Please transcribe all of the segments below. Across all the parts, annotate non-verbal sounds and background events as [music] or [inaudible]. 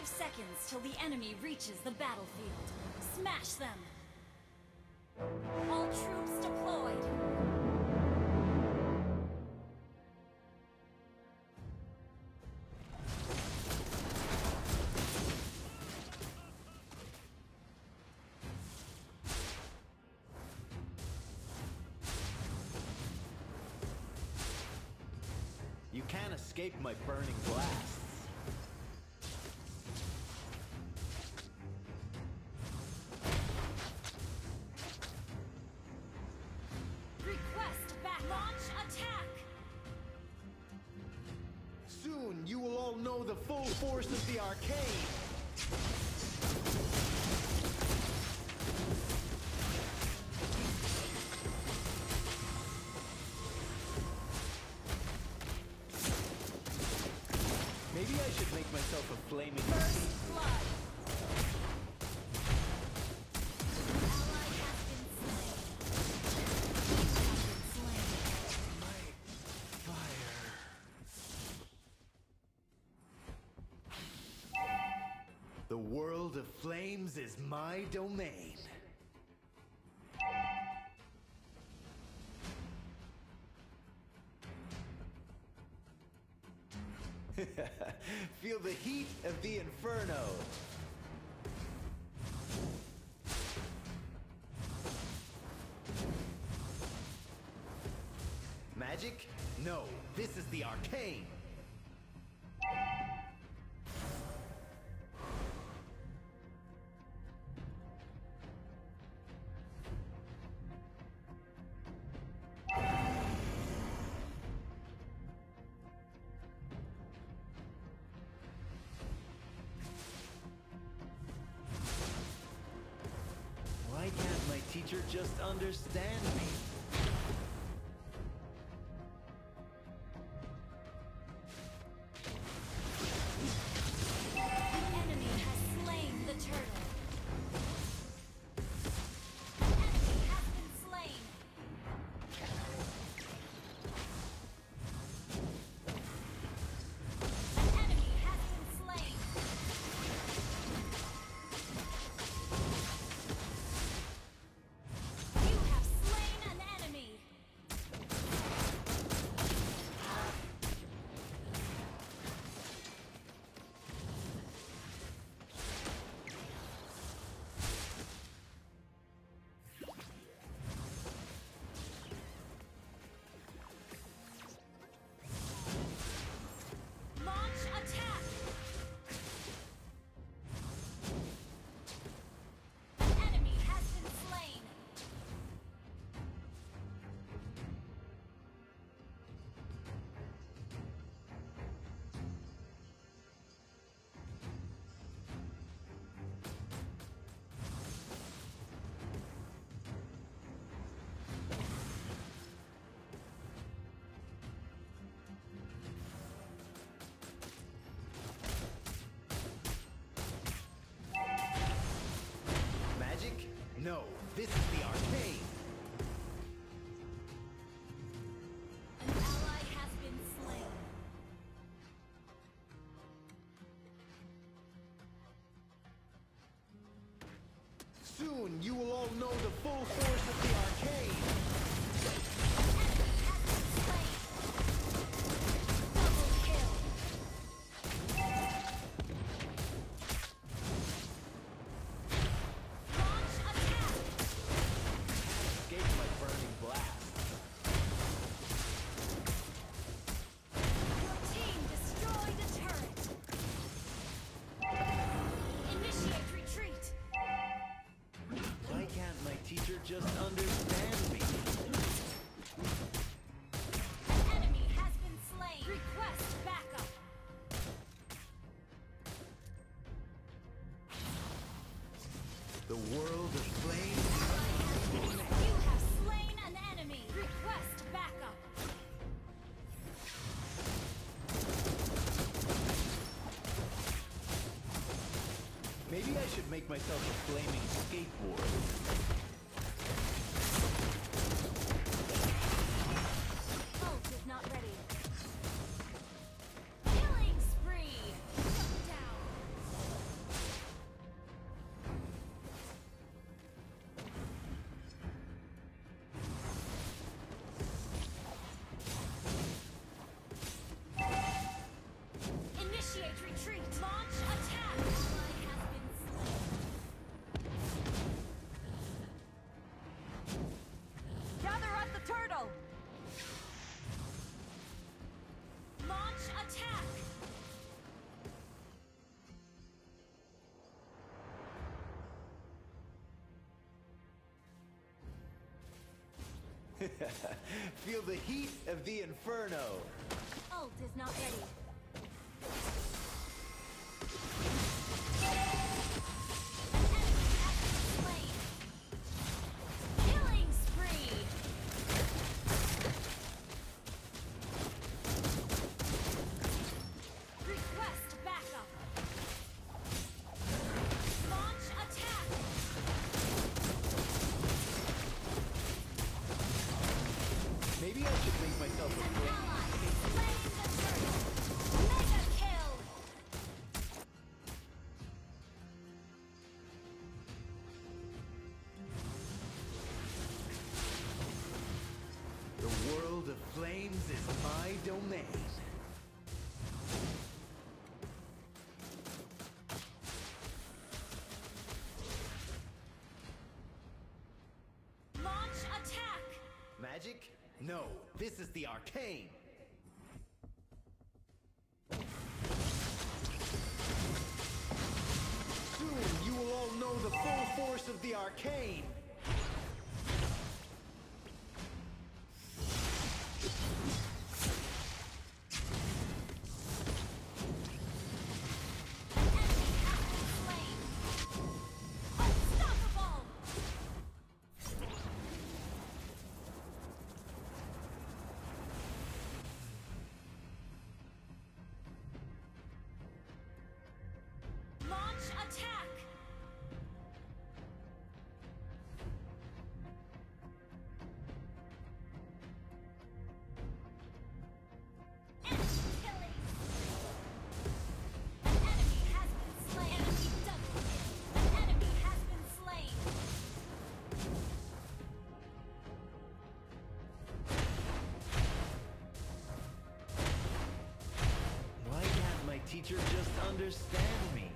Five seconds till the enemy reaches the battlefield. Smash them! All troops deployed! You can't escape my burning blasts. Of the arcane. Flames is my domain. [laughs] Feel the heat of the inferno. Magic? No, this is the arcane. Just understand me? No, this is the arcade! An ally has been slain. Soon you will all know the full force of the just understand me? An enemy has been slain. Request backup. The world of flame. You have slain an enemy. Request backup. Maybe I should make myself a flaming skateboard. Launch attack! [laughs] Feel the heat of the inferno. Ult is not ready. Maybe I should make myself a No, this is the arcane. Soon you will all know the full force of the arcane. Teacher just understand me?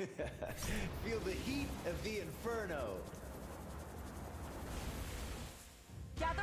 [laughs] Feel the heat of the inferno. Gather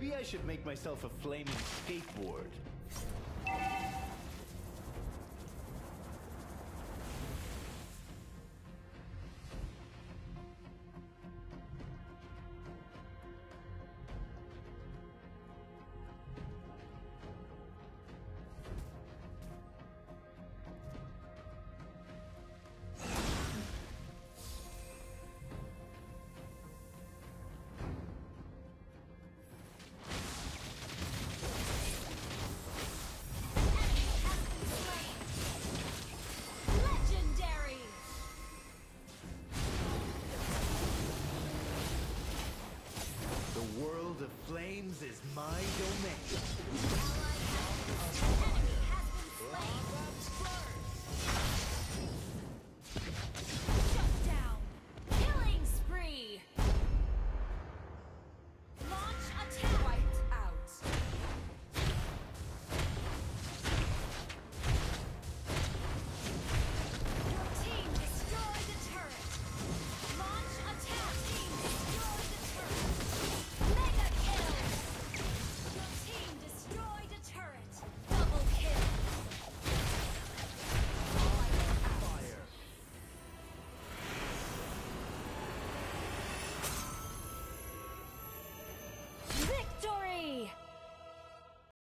Maybe I should make myself a flaming skateboard. Is my domain.